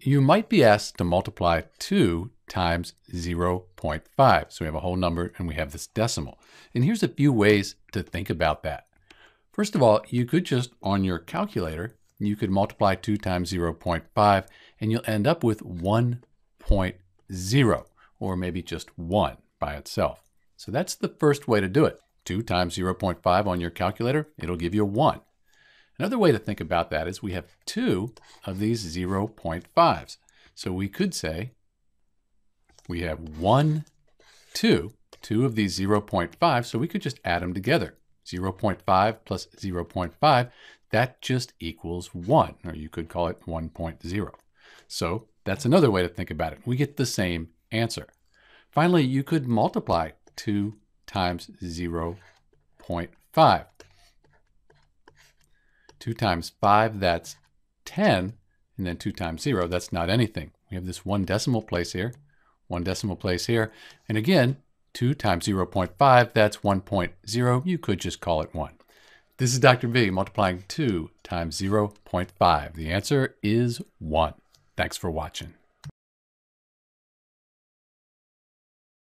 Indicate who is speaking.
Speaker 1: You might be asked to multiply 2 times 0.5. So we have a whole number and we have this decimal. And here's a few ways to think about that. First of all, you could just, on your calculator, you could multiply 2 times 0.5 and you'll end up with 1.0 or maybe just 1 by itself. So that's the first way to do it. 2 times 0.5 on your calculator, it'll give you 1. Another way to think about that is we have two of these 0.5s. So we could say we have one, two, two of these 0.5, so we could just add them together. 0.5 plus 0.5, that just equals 1, or you could call it 1.0. So that's another way to think about it. We get the same answer. Finally, you could multiply 2 times 0.5. 2 times 5, that's 10. And then 2 times 0, that's not anything. We have this one decimal place here, one decimal place here. And again, 2 times 0.5, that's 1.0. You could just call it 1. This is Dr. B multiplying 2 times 0.5. The answer is 1. Thanks for watching.